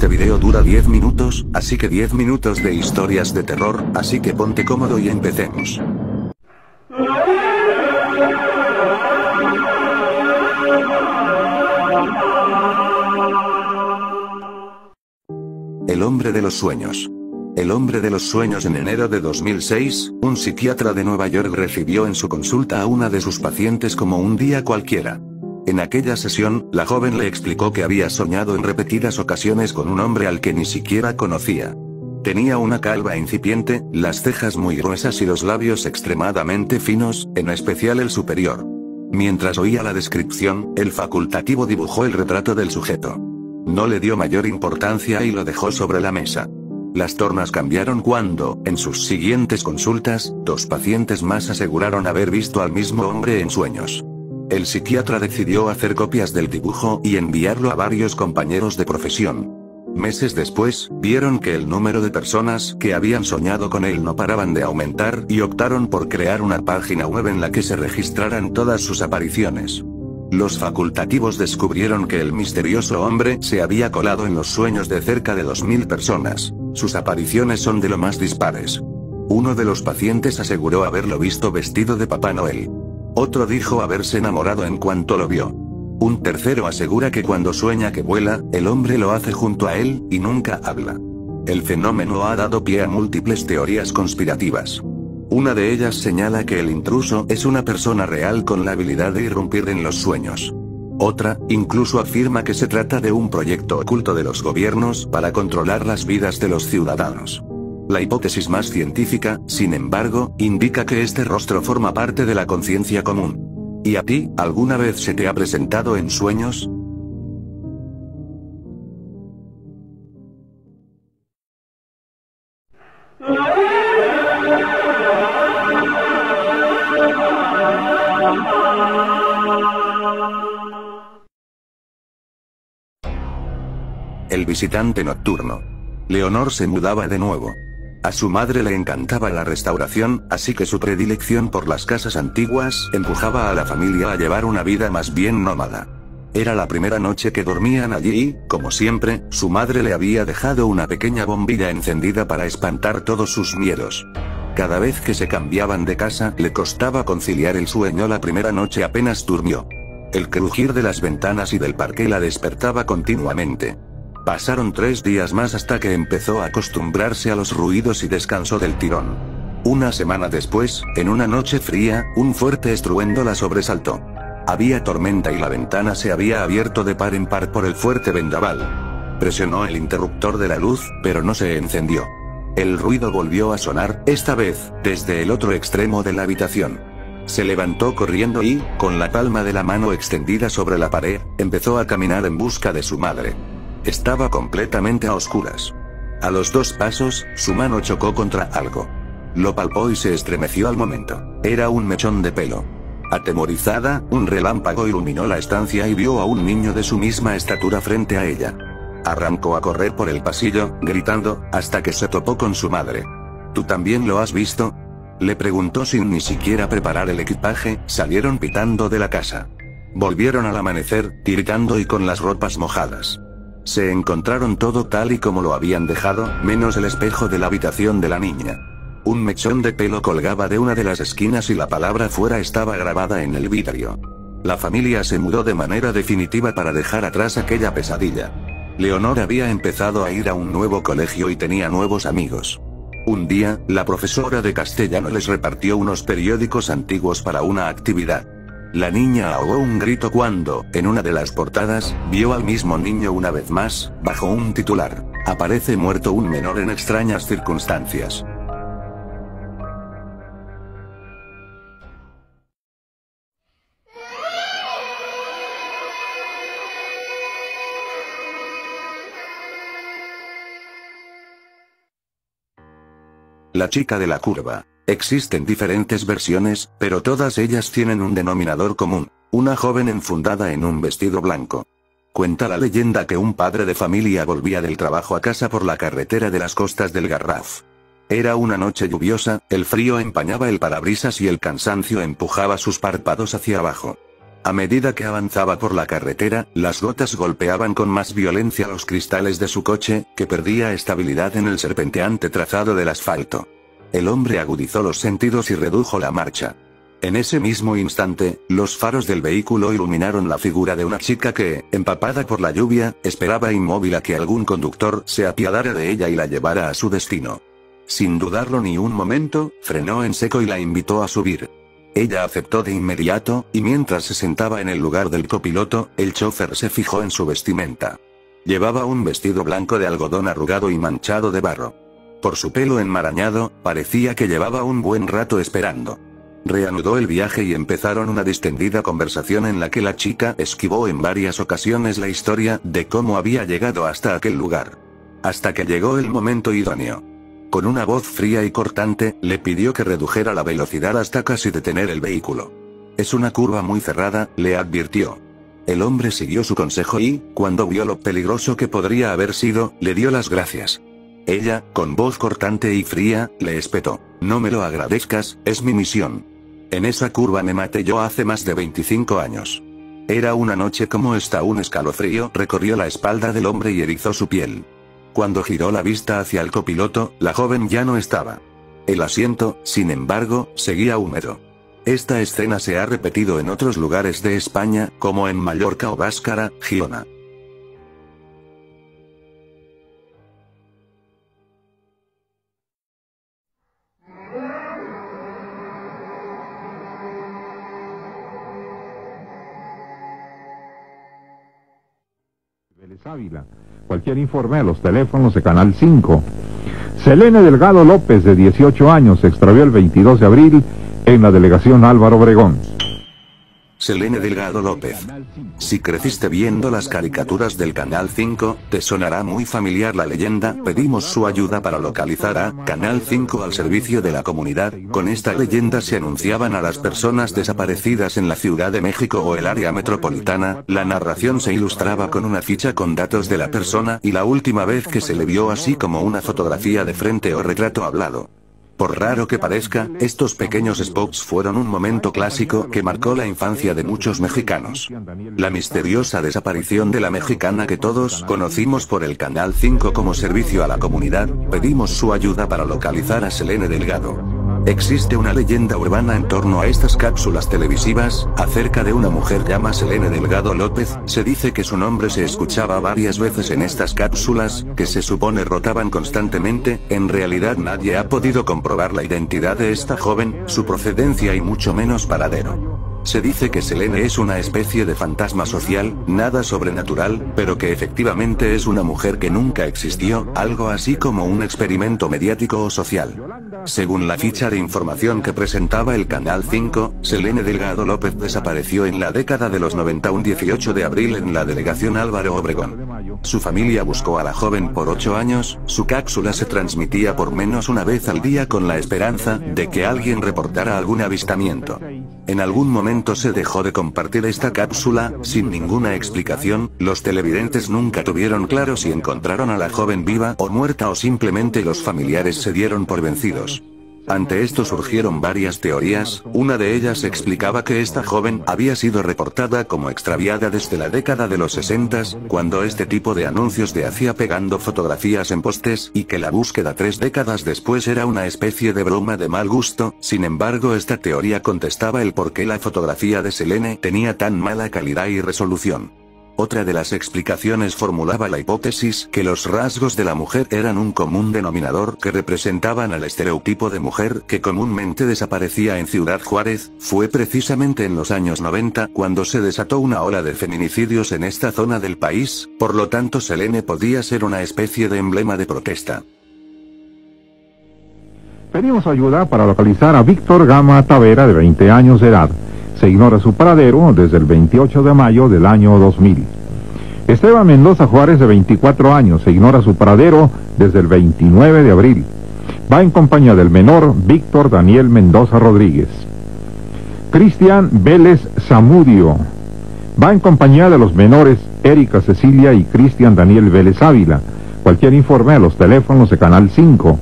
Este video dura 10 minutos, así que 10 minutos de historias de terror, así que ponte cómodo y empecemos. El hombre de los sueños. El hombre de los sueños en enero de 2006, un psiquiatra de Nueva York recibió en su consulta a una de sus pacientes como un día cualquiera. En aquella sesión, la joven le explicó que había soñado en repetidas ocasiones con un hombre al que ni siquiera conocía. Tenía una calva incipiente, las cejas muy gruesas y los labios extremadamente finos, en especial el superior. Mientras oía la descripción, el facultativo dibujó el retrato del sujeto. No le dio mayor importancia y lo dejó sobre la mesa. Las tornas cambiaron cuando, en sus siguientes consultas, dos pacientes más aseguraron haber visto al mismo hombre en sueños. El psiquiatra decidió hacer copias del dibujo y enviarlo a varios compañeros de profesión. Meses después, vieron que el número de personas que habían soñado con él no paraban de aumentar y optaron por crear una página web en la que se registraran todas sus apariciones. Los facultativos descubrieron que el misterioso hombre se había colado en los sueños de cerca de 2.000 personas. Sus apariciones son de lo más dispares. Uno de los pacientes aseguró haberlo visto vestido de Papá Noel. Otro dijo haberse enamorado en cuanto lo vio. Un tercero asegura que cuando sueña que vuela, el hombre lo hace junto a él, y nunca habla. El fenómeno ha dado pie a múltiples teorías conspirativas. Una de ellas señala que el intruso es una persona real con la habilidad de irrumpir en los sueños. Otra, incluso afirma que se trata de un proyecto oculto de los gobiernos para controlar las vidas de los ciudadanos. La hipótesis más científica, sin embargo, indica que este rostro forma parte de la conciencia común. ¿Y a ti, alguna vez se te ha presentado en sueños? El visitante nocturno. Leonor se mudaba de nuevo. A su madre le encantaba la restauración, así que su predilección por las casas antiguas empujaba a la familia a llevar una vida más bien nómada. Era la primera noche que dormían allí y, como siempre, su madre le había dejado una pequeña bombilla encendida para espantar todos sus miedos. Cada vez que se cambiaban de casa le costaba conciliar el sueño la primera noche apenas durmió. El crujir de las ventanas y del parque la despertaba continuamente. Pasaron tres días más hasta que empezó a acostumbrarse a los ruidos y descansó del tirón. Una semana después, en una noche fría, un fuerte estruendo la sobresaltó. Había tormenta y la ventana se había abierto de par en par por el fuerte vendaval. Presionó el interruptor de la luz, pero no se encendió. El ruido volvió a sonar, esta vez, desde el otro extremo de la habitación. Se levantó corriendo y, con la palma de la mano extendida sobre la pared, empezó a caminar en busca de su madre. Estaba completamente a oscuras. A los dos pasos, su mano chocó contra algo. Lo palpó y se estremeció al momento. Era un mechón de pelo. Atemorizada, un relámpago iluminó la estancia y vio a un niño de su misma estatura frente a ella. Arrancó a correr por el pasillo, gritando, hasta que se topó con su madre. ¿Tú también lo has visto? Le preguntó sin ni siquiera preparar el equipaje, salieron pitando de la casa. Volvieron al amanecer, tiritando y con las ropas mojadas. Se encontraron todo tal y como lo habían dejado, menos el espejo de la habitación de la niña. Un mechón de pelo colgaba de una de las esquinas y la palabra fuera estaba grabada en el vidrio. La familia se mudó de manera definitiva para dejar atrás aquella pesadilla. Leonor había empezado a ir a un nuevo colegio y tenía nuevos amigos. Un día, la profesora de castellano les repartió unos periódicos antiguos para una actividad. La niña ahogó un grito cuando, en una de las portadas, vio al mismo niño una vez más, bajo un titular. Aparece muerto un menor en extrañas circunstancias. La chica de la curva. Existen diferentes versiones, pero todas ellas tienen un denominador común. Una joven enfundada en un vestido blanco. Cuenta la leyenda que un padre de familia volvía del trabajo a casa por la carretera de las costas del Garraf. Era una noche lluviosa, el frío empañaba el parabrisas y el cansancio empujaba sus párpados hacia abajo. A medida que avanzaba por la carretera, las gotas golpeaban con más violencia los cristales de su coche, que perdía estabilidad en el serpenteante trazado del asfalto. El hombre agudizó los sentidos y redujo la marcha. En ese mismo instante, los faros del vehículo iluminaron la figura de una chica que, empapada por la lluvia, esperaba inmóvil a que algún conductor se apiadara de ella y la llevara a su destino. Sin dudarlo ni un momento, frenó en seco y la invitó a subir. Ella aceptó de inmediato, y mientras se sentaba en el lugar del copiloto, el chofer se fijó en su vestimenta. Llevaba un vestido blanco de algodón arrugado y manchado de barro. Por su pelo enmarañado, parecía que llevaba un buen rato esperando. Reanudó el viaje y empezaron una distendida conversación en la que la chica esquivó en varias ocasiones la historia de cómo había llegado hasta aquel lugar. Hasta que llegó el momento idóneo. Con una voz fría y cortante, le pidió que redujera la velocidad hasta casi detener el vehículo. Es una curva muy cerrada, le advirtió. El hombre siguió su consejo y, cuando vio lo peligroso que podría haber sido, le dio las gracias. Ella, con voz cortante y fría, le espetó. No me lo agradezcas, es mi misión. En esa curva me maté yo hace más de 25 años. Era una noche como esta un escalofrío recorrió la espalda del hombre y erizó su piel. Cuando giró la vista hacia el copiloto, la joven ya no estaba. El asiento, sin embargo, seguía húmedo. Esta escena se ha repetido en otros lugares de España, como en Mallorca o Báscara, Giona. Ávila. Cualquier informe a los teléfonos de Canal 5. Selene Delgado López, de 18 años, se extravió el 22 de abril en la delegación Álvaro Obregón. Selene Delgado López. Si creciste viendo las caricaturas del Canal 5, te sonará muy familiar la leyenda, pedimos su ayuda para localizar a Canal 5 al servicio de la comunidad, con esta leyenda se anunciaban a las personas desaparecidas en la Ciudad de México o el área metropolitana, la narración se ilustraba con una ficha con datos de la persona y la última vez que se le vio así como una fotografía de frente o retrato hablado. Por raro que parezca, estos pequeños spots fueron un momento clásico que marcó la infancia de muchos mexicanos. La misteriosa desaparición de la mexicana que todos conocimos por el Canal 5 como servicio a la comunidad, pedimos su ayuda para localizar a Selene Delgado. Existe una leyenda urbana en torno a estas cápsulas televisivas, acerca de una mujer llamada Selene Delgado López, se dice que su nombre se escuchaba varias veces en estas cápsulas, que se supone rotaban constantemente, en realidad nadie ha podido comprobar la identidad de esta joven, su procedencia y mucho menos paradero. Se dice que Selene es una especie de fantasma social, nada sobrenatural, pero que efectivamente es una mujer que nunca existió, algo así como un experimento mediático o social. Según la ficha de información que presentaba el Canal 5, Selene Delgado López desapareció en la década de los 90 un 18 de abril en la delegación Álvaro Obregón. Su familia buscó a la joven por ocho años, su cápsula se transmitía por menos una vez al día con la esperanza de que alguien reportara algún avistamiento. En algún momento se dejó de compartir esta cápsula, sin ninguna explicación, los televidentes nunca tuvieron claro si encontraron a la joven viva o muerta o simplemente los familiares se dieron por vencidos. Ante esto surgieron varias teorías, una de ellas explicaba que esta joven había sido reportada como extraviada desde la década de los 60, cuando este tipo de anuncios de hacía pegando fotografías en postes, y que la búsqueda tres décadas después era una especie de broma de mal gusto, sin embargo esta teoría contestaba el por qué la fotografía de Selene tenía tan mala calidad y resolución. Otra de las explicaciones formulaba la hipótesis que los rasgos de la mujer eran un común denominador que representaban al estereotipo de mujer que comúnmente desaparecía en Ciudad Juárez, fue precisamente en los años 90 cuando se desató una ola de feminicidios en esta zona del país, por lo tanto Selene podía ser una especie de emblema de protesta. Pedimos ayuda para localizar a Víctor Gama Tavera de 20 años de edad. Se ignora su paradero desde el 28 de mayo del año 2000. Esteban Mendoza Juárez, de 24 años, se ignora su paradero desde el 29 de abril. Va en compañía del menor Víctor Daniel Mendoza Rodríguez. Cristian Vélez Zamudio. Va en compañía de los menores Erika Cecilia y Cristian Daniel Vélez Ávila. Cualquier informe a los teléfonos de Canal 5.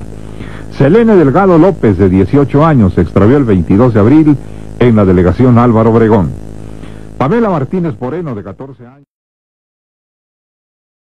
Selene Delgado López, de 18 años, se extravió el 22 de abril en la delegación Álvaro Obregón. Pamela Martínez Moreno, de 14 años.